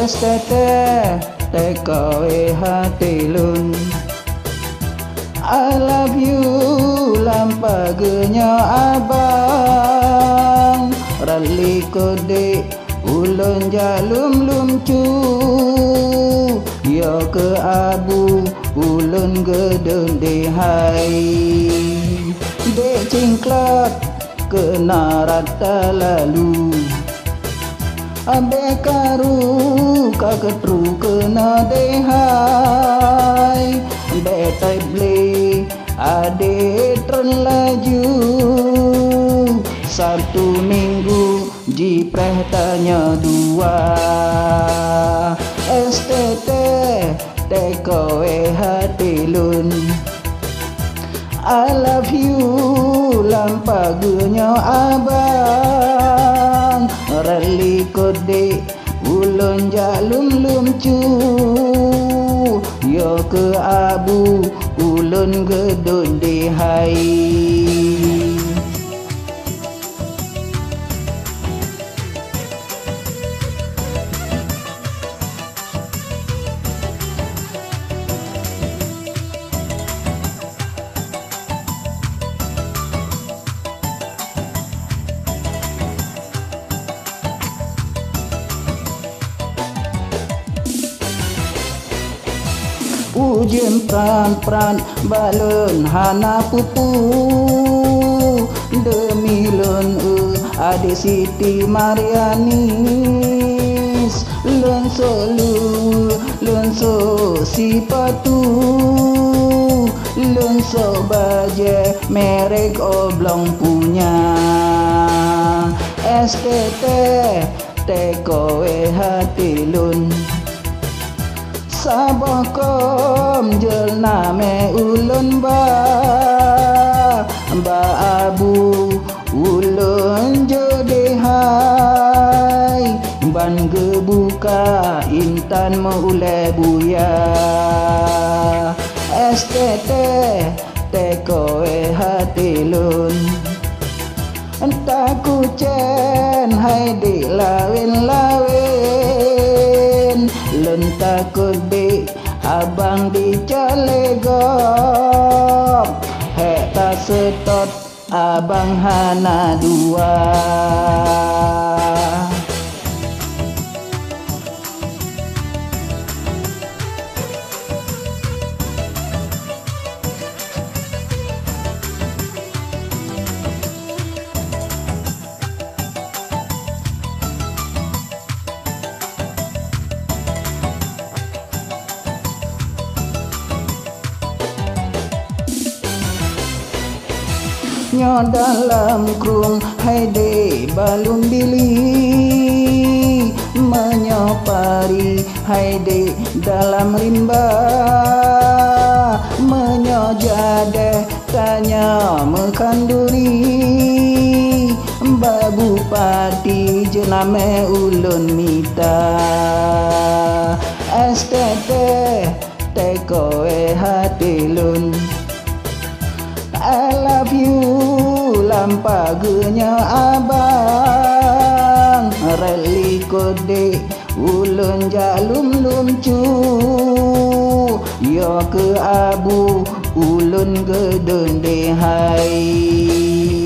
Estete te kowe hati lun I love you lampagenya abang. Rali kode ulun jalum lumcu. Yo ke abu ulun gedung dehai Dek cingklot kena rata lalu Abe karu kaketru kena dehai. Betai beli ade tren laju. Satu minggu jipreh tanya dua. STT tekoe hati lun. I love you lampagnya abang Rally kode ulun jalum lumcu Yo ke abu ulun gedun dihai Ujian pran-pran balon hana pupu. Demi lun u ade Siti Marianis. Lun so lu, lun so si patu. Lun so baje merek oblong punya. STT tekoe hati lun Sabah kom jel name ulun ba. Ba abu ulun jode hai. Ban gebuka intan mule buya. STT tekoe hati lun. Entah kucen hai di lawin-lawin Sakudi Abang dicalegok Heta setot Abang Hana dua. Nyo dalam krung hai de balum bili. Menyopari hai de dalam rimba. Menyo jade tanya mekanduri babu pati jename ulun mita. STT tekoe hati lun. I love you lampagenya abang Rally kode ulun jalum lumcu. Yo ke abu ulun gedun dehai